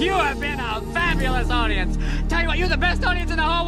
You have been a fabulous audience. Tell you what, you're the best audience in the whole